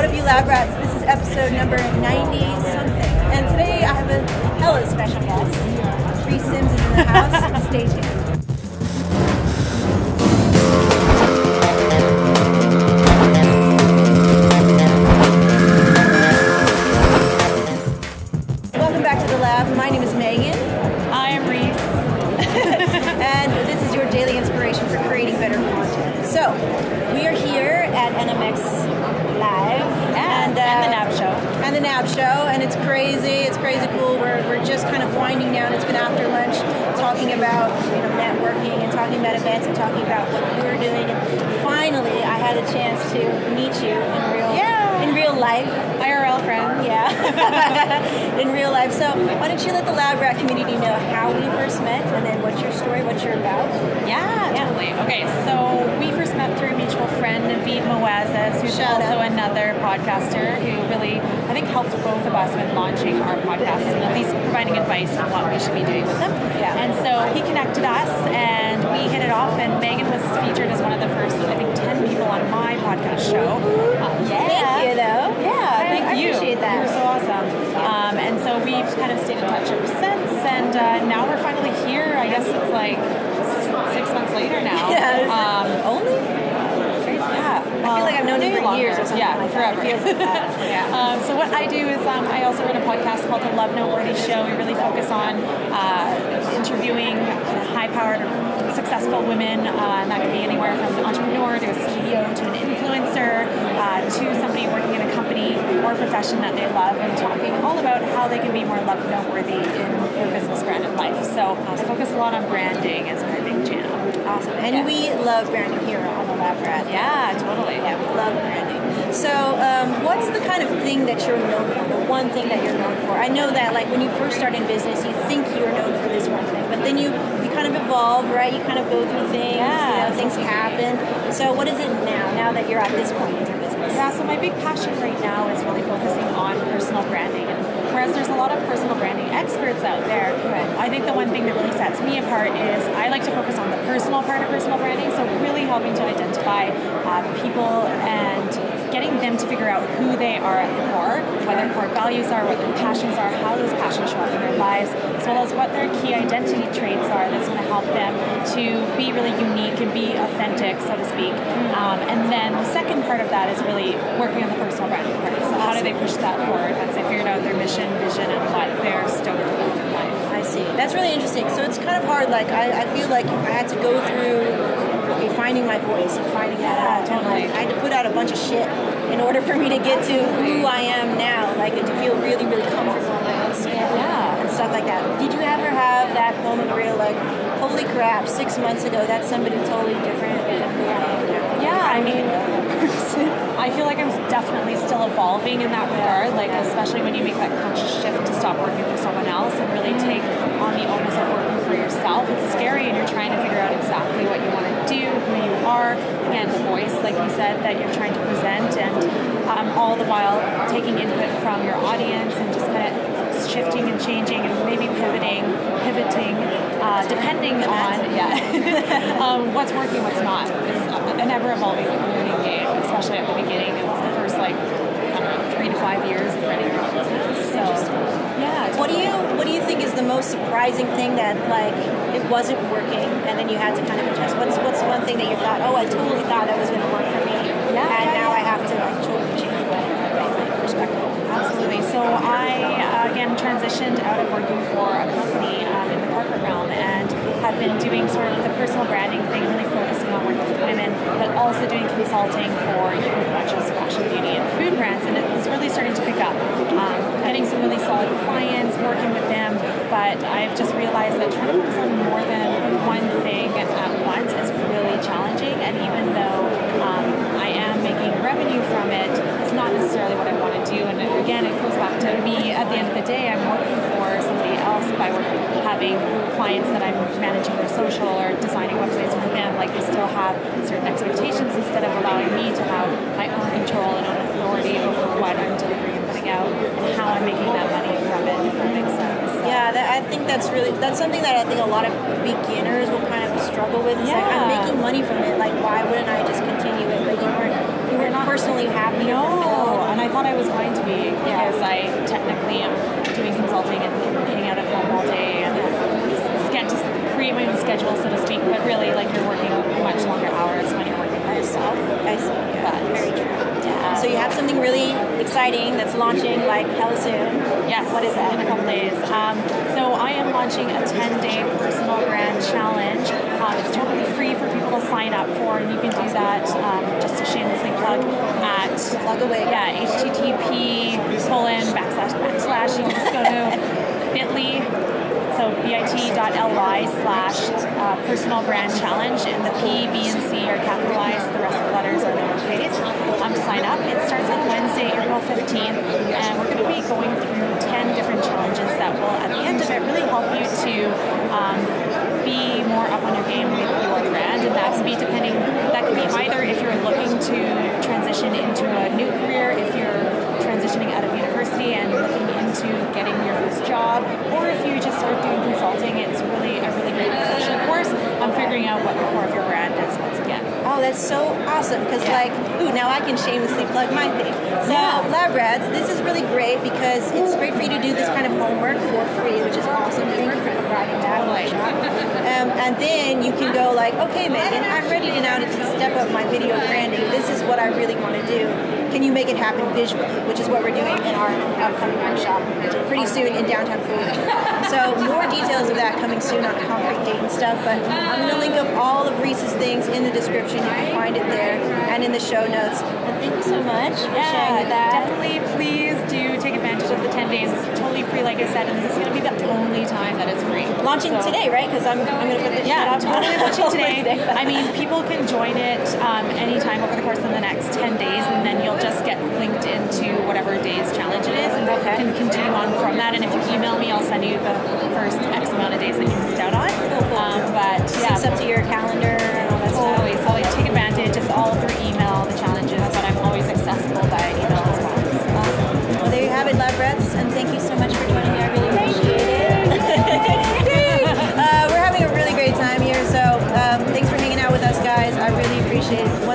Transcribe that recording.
What Have You Lab Rats? This is episode number 90 something. And today I have a hella special guest. Reece Sims is in the house. Stay tuned. Show, and it's crazy. It's crazy cool. We're, we're just kind of winding down. It's been after lunch, talking about you know networking and talking about events and talking about what we're doing. And finally, I had a chance to meet you in real Yeah. in real life. IRL friends. Yeah, in real life. So why don't you let the Lab Rat community know how we first met, and then what's your story, what both of us with launching our podcast and at least providing advice on what we should be doing with them. Yeah. And so he connected us and we hit it off, and Megan was featured as one of the first, I think, 10 people on my podcast show. Uh, yeah. Thank you, though. Yeah, I- thank I you. appreciate that. You were so awesome. Um, and so we've kind of stayed in touch ever since, and uh, now we're finally here. I guess it's like s- six months later now. Yeah. Um, Only? yeah. I feel like I've known you maybe for years or longer. something Yeah, like that. forever. It feels like that. Yeah. Um, so what I do is um, I also run a podcast called The Lovenoteworthy Show. We really focus on uh, interviewing high-powered, successful women, uh, and that can be anywhere from an entrepreneur to a CEO to an influencer uh, to somebody working in a company or a profession that they love, and talking all about how they can be more love noteworthy in their business, brand, and life. So I focus a lot on branding as my big channel. Awesome. And Yeah. we love branding here on the Lab Rat. Yeah, totally. Yeah, we love branding. So, um, what's the kind of thing that you're known for? The one thing that you're known for? I know that, like, when you first start in business, you think you're known for this one thing, but then you you kind of evolve, right? You kind of go through things. Yeah, You know, things happen. So, what is it now? Now that you're at this point in your business? Yeah, so my big passion right now is really focusing on personal branding. And whereas there's a lot of personal branding experts out there, I think the one thing that really sets me apart is I like to focus on the personal part of personal branding. So really helping to identify uh, people and getting them to figure out who they are at the core, what their core values are, what their passions are, how those passions show up in their lives, as well as what their key identity traits are that's going to help them to be really unique and be authentic, so to speak. Um, and then the second part of that is really working on the personal branding part. So how do they push that forward once they figured out their mission, vision, and what they're stoked to do in life? I see. That's really interesting. So it's kind of hard. Like I, I feel like I had to go through okay, finding my voice and finding that out. And, like, I had to put out a bunch of shit in order for me to get to who I am now. Like and to feel really, really comfortable in my own skin. Yeah. And stuff like that. Did you ever have that moment where you're like, holy crap, six months ago that's somebody totally different than who I am now? Yeah, I mean, I feel like I'm definitely still evolving in that regard. Like, especially when you make that conscious shift to stop working for someone else and really take on the onus of working for yourself. It's scary, and you're trying to figure out exactly what you want to do, who you are. Again, the voice, like you said, that you're trying to present, and um, all the while taking input from your audience and just kind of shifting and changing and maybe pivoting, pivoting, uh, depending on yeah, um, what's working, what's not. It's an ever evolving learning game, especially at the beginning of the first like I don't know three to five years of running your business. So yeah, What do you What do you think is the most surprising thing that like it wasn't working, and then you had to kind of adjust? What's What's one thing that you thought, oh, I totally thought that was going to work for me, Yeah, and yeah, now yeah. I have to like totally change my my perspective. Absolutely. So I uh, again transitioned out of working for a company um, in the corporate realm and have been doing sort of the personal branding thing, really focusing on working with women, but also doing consulting for yoga productions, fashion, beauty, and food brands. And it's really starting to pick up. Um, getting some really solid clients, working with them, but I've just realized that trying to focus on more than one thing at once is really challenging. And even though um, I am making revenue from it, it's not necessarily what I want to do. And again, it goes back to me at the end of the day, I'm working for somebody else by having clients that I'm managing their social or designing websites for them. Like they still have certain expectations instead of allowing me to have my own control and own authority over what I'm delivering and putting out and how I'm making that money from it, if that makes sense. So- Yeah, that, I think that's really that's something that I think a lot of beginners will kind of struggle with. It's like I'm making money from it. Like, why wouldn't I just continue it? But you weren't you weren't personally happy or No, fulfilled. and whereas I technically am doing consulting and can hang out at home all day and get to create my own schedule, so to speak. But really, like you're working much longer hours when you're working for yourself. I see. Yeah, But very true. Yeah. So you have something really exciting that's launching like hella soon. Yes. What is that? In a couple days. Um, so I am launching a 10-day personal brand challenge. Um, it's totally free for people to sign up for, and you can do that um, just to shamelessly plug Plug away. yeah http colon backslash backslash. You can just go to bit.ly so bit.ly slash uh, personal brand challenge, and the P, B, and C are capitalized. The rest of the letters are lowercase. Um, to sign up, it starts on Wednesday, April 15th, and we're going to be going through 10 different challenges that will, at the end of it, really help you to um, be more up on your game with your brand, and that can be depending. That can be either if you're looking to transition into a new career, if you're transitioning out of university and looking into getting your first job, or if you just start doing consulting, it's really a really great refresher course on figuring out what the core of your brand is once again. Oh, that's so awesome because, Yeah. like, ooh, now I can shamelessly plug my thing. So, Yeah. Lab Rats, this is really great because it's great for you to do this kind of homework for free, which is awesome. Thank you for providing that workshop. Um, and then you can go like, okay, Megan, I'm ready to now to step up my video branding. This is what I really want to do. Can you make it happen visually? Which is what we're doing in our upcoming workshop pretty soon in downtown Fulton. So more details of that coming soon on concrete date and stuff. But I'm going to link up all of Reece's things in the description. You can find it there and in the show notes. And thank you so much for Yeah, sharing that. definitely. Please do take advantage of the 10 days. It's totally free, like I said, and this is going to be the only time that it's free. Launching So- today, right? Because I'm, I'm going to put this Yeah, up. totally launching today. I mean, people can join it um, anytime over the course of the next 10 days, and then you'll just get linked into whatever day's challenge it is, and Okay. can continue on from that. And if you email me, I'll send you the first X amount of days that you missed out on. Um, but yeah, It's up to your calendar and all that stuff. Always, always take advantage. It's all through email, the challenges, but I'm always accessible by email as well. Awesome. Well, there you have it, Lab Rats, and thank you so much for joining me. I really appreciate it. uh, we're having a really great time here, so um, thanks for hanging out with us, guys. I really appreciate it.